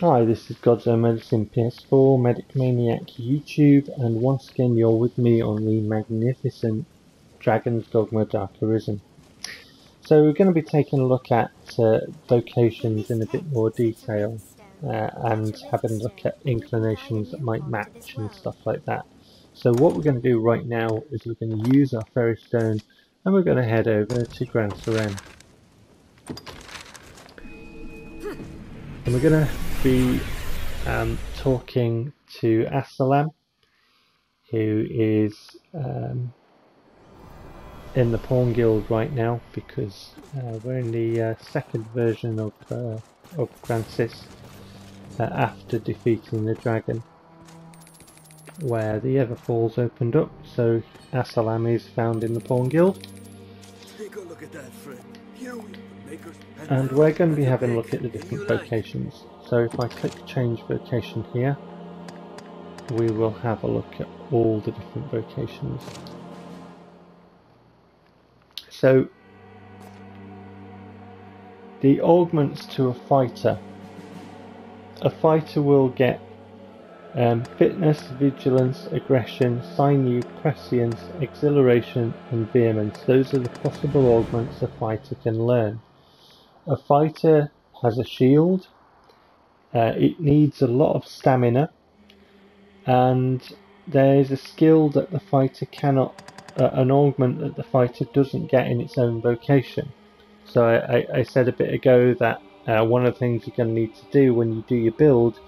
Hi, this is God's Own Medicine PS4 Medic Maniac YouTube, and once again you're with me on the magnificent Dragon's Dogma Dark Arisen. So we're going to be taking a look at uh, vocations in a bit more detail, uh, and having a look at inclinations that might match and stuff like that. So what we're going to do right now is we're going to use our Ferrystone, and we're going to head over to Gran Soren. And we're going to be um, talking to Asalam, who is um, in the Pawn Guild right now because uh, we're in the uh, second version of uh, of Gransys uh, after defeating the dragon, where the Everfalls opened up. So Asalam is found in the Pawn Guild. Take a look at that, friend. Here we And we're going to be having a look at the different vocations. So if I click change vocation here, we will have a look at all the different vocations. So the augments to a fighter. A fighter will get um, fitness, vigilance, aggression, sinew, prescience, exhilaration, and vehemence. Those are the possible augments a fighter can learn. A fighter has a shield. Uh, it needs a lot of stamina, and there is a skill that the fighter cannot, uh, an augment that the fighter doesn't get in its own vocation. So I, I, I said a bit ago that uh, one of the things you're going to need to do when you do your build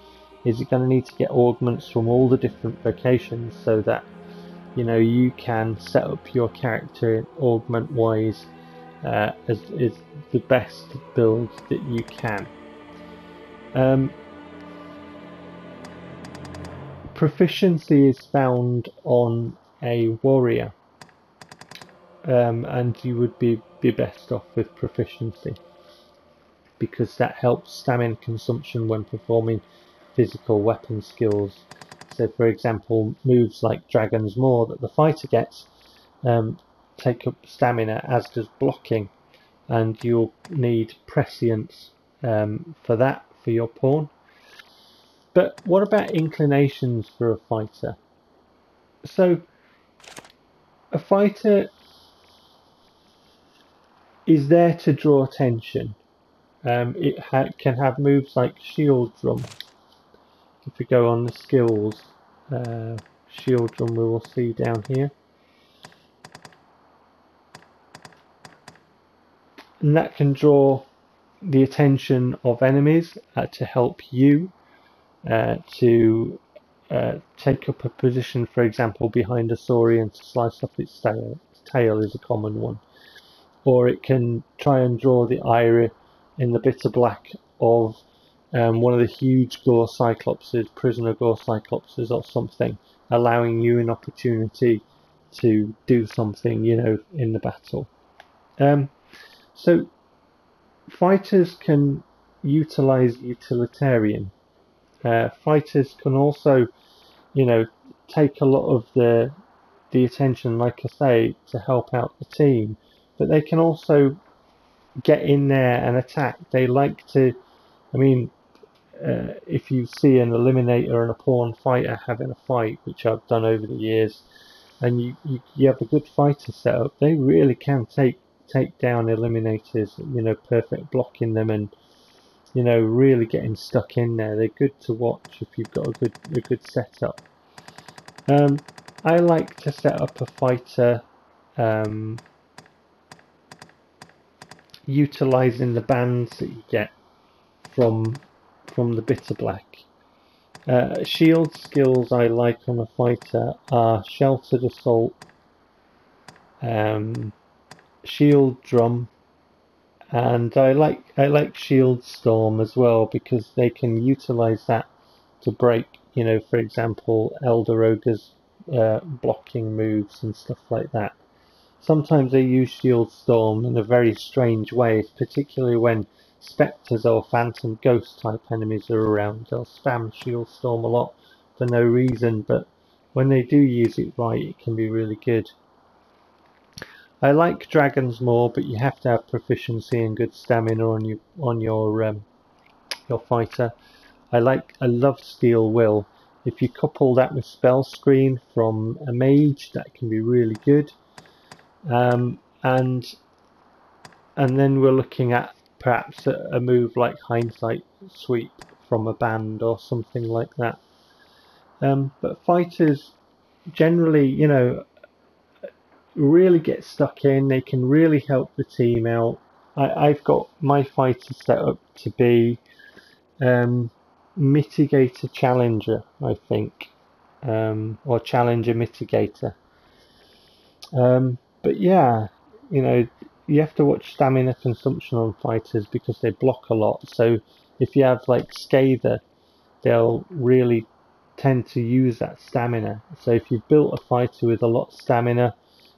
is you're going to need to get augments from all the different vocations so that you know you can set up your character augment wise uh, as is the best build that you can. Um, proficiency is found on a warrior, um, and you would be, be best off with proficiency because that helps stamina consumption when performing physical weapon skills. So, for example, moves like Dragon's Maw that the fighter gets um, take up stamina, as does blocking, and you'll need prescience um, for that for your pawn. But what about inclinations for a fighter? So, a fighter is there to draw attention. Um, it ha can have moves like shield drum. If we go on the skills, uh, shield drum we will see down here. And that can draw the attention of enemies uh, to help you uh, to uh, take up a position, for example, behind a saurian to slice off its tail. Its tail is a common one. Or it can try and draw the ire in the bitter black of um, one of the huge gore cyclopses, prisoner gore cyclopses or something, allowing you an opportunity to do something, you know, in the battle. Um, so fighters can utilize utilitarian. Uh, fighters can also, you know, take a lot of the the attention, like I say, to help out the team, but they can also get in there and attack. They like to, I mean, uh, if you see an eliminator and a pawn fighter having a fight, which I've done over the years, and you, you, you have a good fighter set up, they really can take take down eliminators, you know, perfect blocking them and you know, really getting stuck in there. They're good to watch if you've got a good a good setup. Um, I like to set up a fighter um, utilizing the bands that you get from from the bitter black. Uh, shield skills I like on a fighter are sheltered assault, um, shield drum, and I like I like shield storm as well because they can utilize that to break, you know, for example, Elder Ogre's uh, blocking moves and stuff like that. Sometimes they use shield storm in a very strange way, particularly when spectres or phantom ghost type enemies are around. They'll spam shield storm a lot for no reason, but when they do use it right, it can be really good. I like Dragon's Maw, but you have to have proficiency and good stamina on you on your um, your fighter. I like, I love Steel Will. If you couple that with Spell Screen from a mage, that can be really good. Um, and and then we're looking at perhaps a, a move like Hindsight Sweep from a band or something like that. Um, but fighters generally, you know, really get stuck in. They can really help the team out. I, have got my fighter set up to be um, mitigator challenger, I think, um, or challenger mitigator. Um, but yeah, you know, you have to watch stamina consumption on fighters because they block a lot. So if you have like Scather, they'll really tend to use that stamina. So if you've built a fighter with a lot of stamina,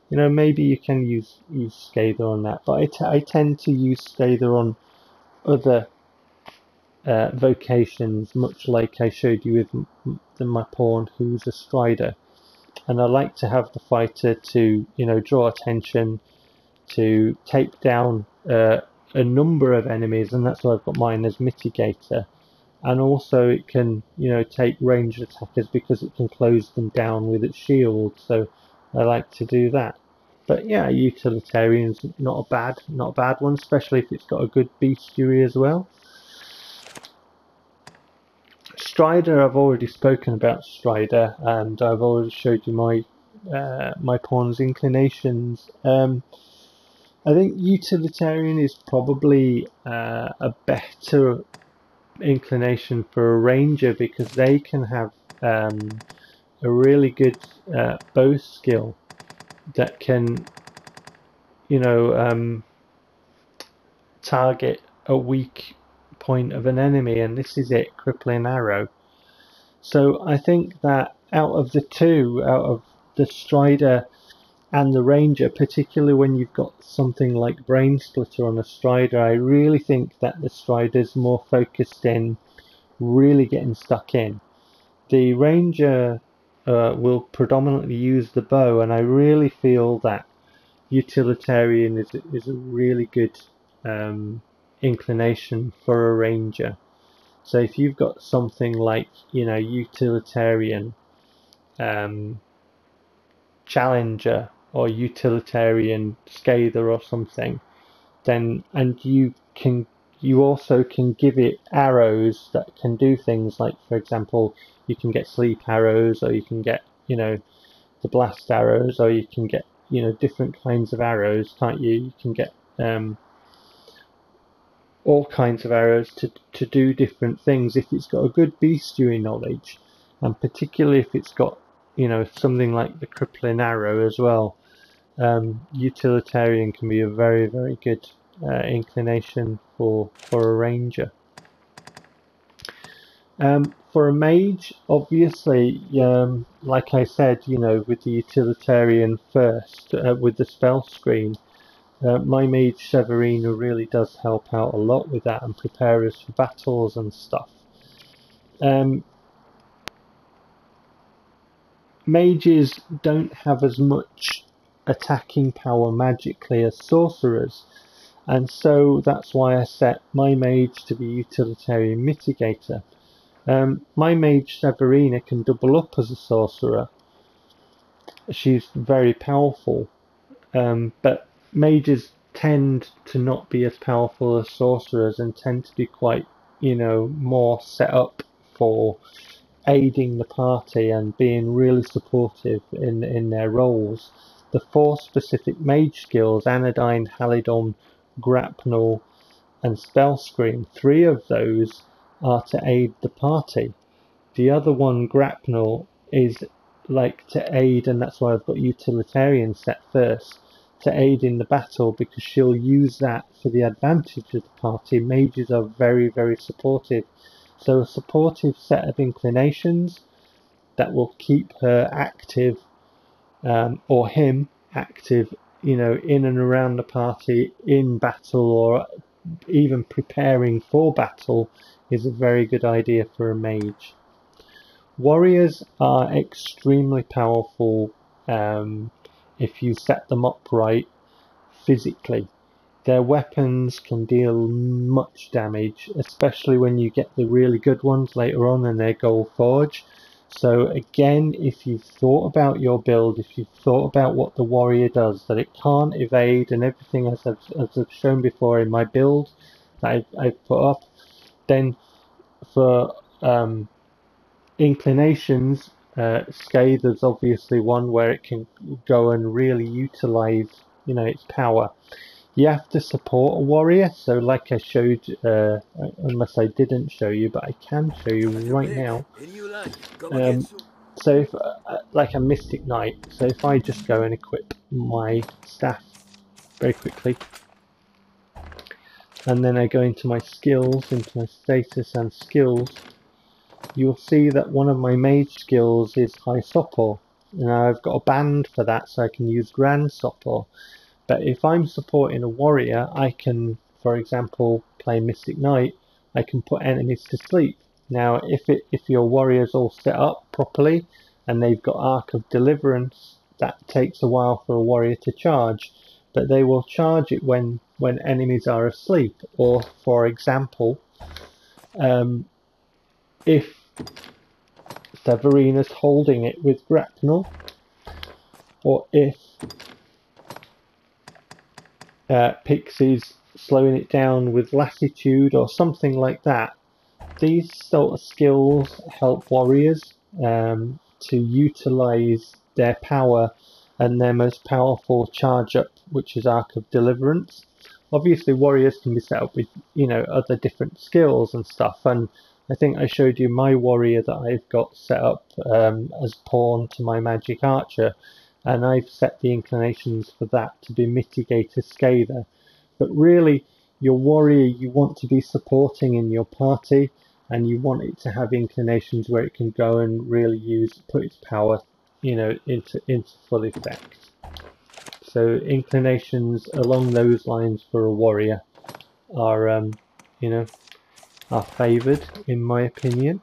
you know, maybe you can use use Scather on that. But I, I tend to use Scather on other uh, vocations, much like I showed you with the, my pawn, who's a strider. And I like to have the fighter to, you know, draw attention, to take down uh, a number of enemies, and that's why I've got mine as mitigator. And also, it can, you know, take ranged attackers because it can close them down with its shield. So I like to do that. But yeah, utilitarian's not a bad, not a bad one, especially if it's got a good bestiary as well. Strider, I've already spoken about Strider, and I've already showed you my uh, my pawn's inclinations. Um, I think utilitarian is probably uh, a better inclination for a ranger because they can have um, a really good uh, bow skill that can, you know, um, target a weak point of an enemy, and this is it, crippling arrow. So I think that out of the two, out of the Strider and the Ranger, particularly when you've got something like Brain Splitter on a Strider, I really think that the Strider's more focused in really getting stuck in. The Ranger uh, will predominantly use the bow, and I really feel that utilitarian is is a really good um, inclination for a ranger. So if you've got something like you know utilitarian um, challenger or utilitarian scather or something, then and you can you also can give it arrows that can do things like, for example, you can get sleep arrows, or you can get, you know, the blast arrows, or you can get, you know, different kinds of arrows, can't you? You can get um, all kinds of arrows to to do different things if it's got a good bestiary knowledge, and particularly if it's got, you know, something like the crippling arrow as well. Um, utilitarian can be a very very good uh, inclination for for a ranger. Um, for a mage, obviously, um, like I said, you know, with the utilitarian first, uh, with the spell screen, uh, my mage Severina really does help out a lot with that and prepare us for battles and stuff. Um, mages don't have as much attacking power magically as sorcerers, and so that's why I set my mage to be utilitarian mitigator. Um, my mage Severina can double up as a sorcerer. She's very powerful, um, but mages tend to not be as powerful as sorcerers and tend to be quite, you know, more set up for aiding the party and being really supportive in in their roles. The four specific mage skills, Anodyne, Halidom, grapnel, and spell screen. Three of those are to aid the party. The other one, grapnel, is like to aid, and that's why I've got utilitarian set first, to aid in the battle because she'll use that for the advantage of the party. Mages are very, very supportive. So a supportive set of inclinations that will keep her active, um, or him active you know, in and around the party in battle or even preparing for battle is a very good idea for a mage. Warriors are extremely powerful um, if you set them up right physically. their weapons can deal much damage, especially when you get the really good ones later on in their gold forge. So again, if you've thought about your build, if you've thought about what the warrior does, that it can't evade and everything as I've, as I've shown before in my build that I've, I've put up, then for um, inclinations, uh, Scathe is obviously one where it can go and really utilize, you know, its power. You have to support a warrior, so like I showed, uh, unless I didn't show you, but I can show you right now. Um, so if, uh, like a Mystic Knight, so if I just go and equip my staff very quickly, and then I go into my skills, into my status and skills, you'll see that one of my mage skills is High Sopor. Now I've got a band for that so I can use Grand Sopor. But if I'm supporting a warrior, I can, for example, play Mystic Knight, I can put enemies to sleep. Now if it if your warrior's all set up properly and they've got Arc of Deliverance, that takes a while for a warrior to charge. But they will charge it when, when enemies are asleep. Or for example, um, if Severina's holding it with grapnel, or if uh, Pixie's slowing it down with lassitude or something like that. These sort of skills help warriors um, to utilize their power and their most powerful charge up, which is Arc of Deliverance. Obviously, warriors can be set up with you know other different skills and stuff, and I think I showed you my warrior that I've got set up um, as pawn to my magic archer and I've set the inclinations for that to be mitigator scather. But really your warrior you want to be supporting in your party and you want it to have inclinations where it can go and really use put its power you know into into full effect. So inclinations along those lines for a warrior are um, you know are favoured in my opinion.